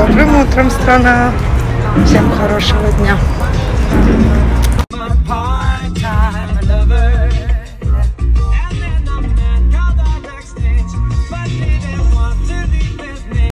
Добрым утром, страна. Всем хорошего дня.